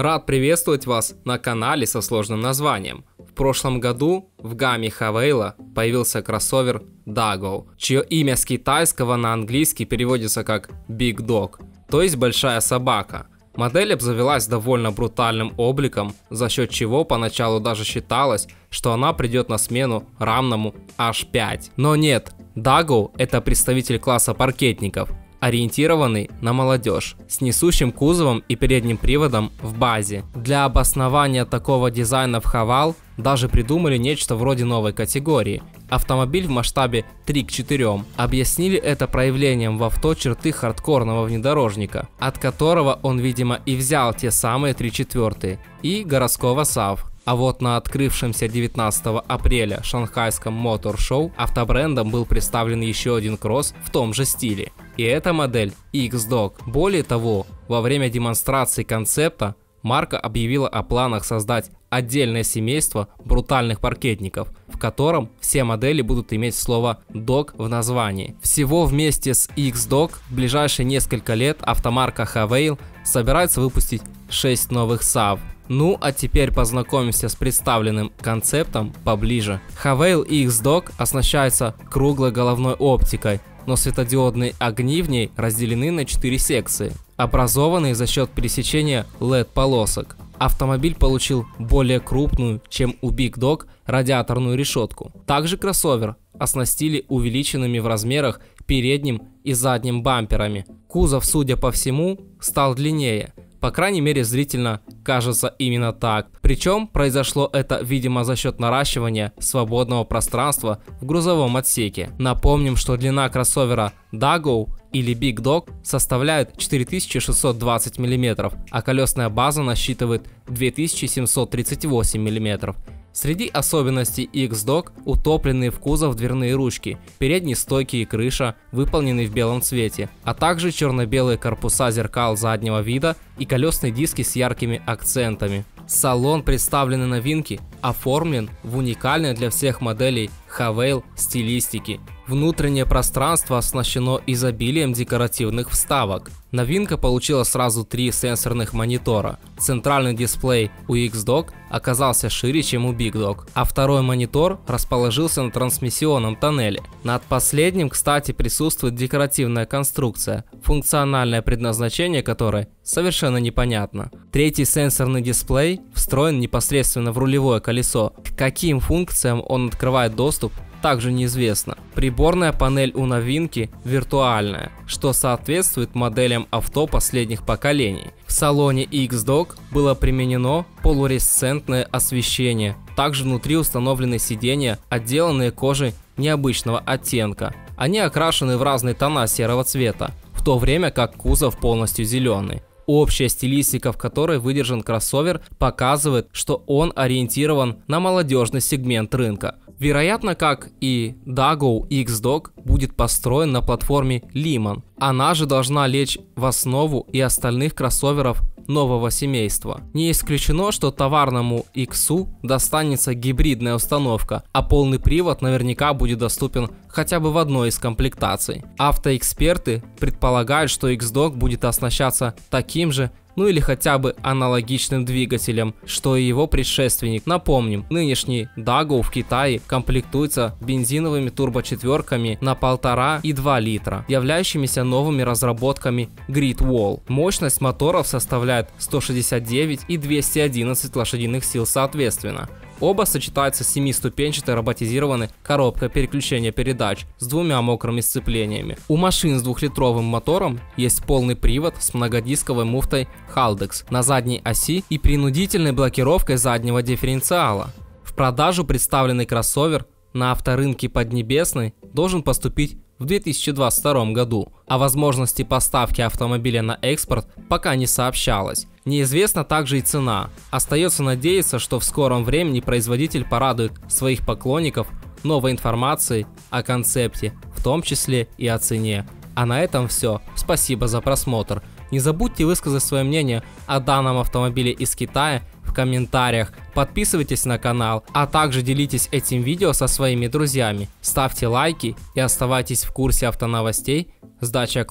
Рад приветствовать вас на канале со сложным названием. В прошлом году в гамме Хавейла появился кроссовер Dago, чье имя с китайского на английский переводится как Big Dog, то есть большая собака. Модель обзавелась довольно брутальным обликом, за счет чего поначалу даже считалось, что она придет на смену рамному H5. Но нет, Dago это представитель класса паркетников, ориентированный на молодежь, с несущим кузовом и передним приводом в базе. Для обоснования такого дизайна в Хавал даже придумали нечто вроде новой категории. Автомобиль в масштабе 3 к 4. Объяснили это проявлением в авто черты хардкорного внедорожника, от которого он, видимо, и взял те самые 3 четвертые, и городского САВ. А вот на открывшемся 19 апреля шанхайском мотор-шоу автобрендом был представлен еще один кросс в том же стиле. И эта модель X-Dog. Более того, во время демонстрации концепта марка объявила о планах создать отдельное семейство брутальных паркетников, в котором все модели будут иметь слово «dog» в названии. Всего вместе с X-Dog в ближайшие несколько лет автомарка Havail собирается выпустить 6 новых SAV. Ну а теперь познакомимся с представленным концептом поближе. Havail X-Dog оснащается круглой головной оптикой, но светодиодные огни в ней разделены на 4 секции, образованные за счет пересечения LED-полосок. Автомобиль получил более крупную, чем у Big Dog, радиаторную решетку. Также кроссовер оснастили увеличенными в размерах передним и задним бамперами. Кузов, судя по всему, стал длиннее – по крайней мере, зрительно кажется именно так. Причем произошло это, видимо, за счет наращивания свободного пространства в грузовом отсеке. Напомним, что длина кроссовера Dago или Big Dog составляет 4620 мм, а колесная база насчитывает 2738 мм. Среди особенностей X-Dog утопленные в кузов дверные ручки, передние стойки и крыша, выполнены в белом цвете, а также черно-белые корпуса зеркал заднего вида и колесные диски с яркими акцентами. Салон представлены новинки оформлен в уникальной для всех моделей Havail стилистики. Внутреннее пространство оснащено изобилием декоративных вставок. Новинка получила сразу три сенсорных монитора. Центральный дисплей у X-Dog оказался шире, чем у Big Dog, а второй монитор расположился на трансмиссионном тоннеле. Над последним, кстати, присутствует декоративная конструкция, функциональное предназначение которой совершенно непонятно. Третий сенсорный дисплей встроен непосредственно в рулевое колесо. К каким функциям он открывает доступ, также неизвестно. Приборная панель у новинки виртуальная, что соответствует моделям авто последних поколений. В салоне X-Dog было применено полуресцентное освещение. Также внутри установлены сиденья, отделанные кожей необычного оттенка. Они окрашены в разные тона серого цвета, в то время как кузов полностью зеленый. Общая стилистика, в которой выдержан кроссовер, показывает, что он ориентирован на молодежный сегмент рынка. Вероятно, как и Dago X-Dog будет построен на платформе Lehman. Она же должна лечь в основу и остальных кроссоверов нового семейства. Не исключено, что товарному X достанется гибридная установка, а полный привод наверняка будет доступен хотя бы в одной из комплектаций. Автоэксперты предполагают, что X-Dog будет оснащаться таким же ну или хотя бы аналогичным двигателем, что и его предшественник. Напомним, нынешний Dago в Китае комплектуется бензиновыми турбочетверками на 1,5 и 2 литра, являющимися новыми разработками Grid Wall. Мощность моторов составляет 169 и 211 лошадиных сил соответственно. Оба сочетаются с 7-ступенчатой роботизированной коробкой переключения передач с двумя мокрыми сцеплениями. У машин с двухлитровым мотором есть полный привод с многодисковой муфтой Haldex на задней оси и принудительной блокировкой заднего дифференциала. В продажу представленный кроссовер на авторынке Поднебесной должен поступить в 2022 году. О возможности поставки автомобиля на экспорт пока не сообщалось. Неизвестна также и цена. Остается надеяться, что в скором времени производитель порадует своих поклонников новой информацией о концепте, в том числе и о цене. А на этом все. Спасибо за просмотр. Не забудьте высказать свое мнение о данном автомобиле из Китая комментариях, подписывайтесь на канал, а также делитесь этим видео со своими друзьями. Ставьте лайки и оставайтесь в курсе автоновостей. С дача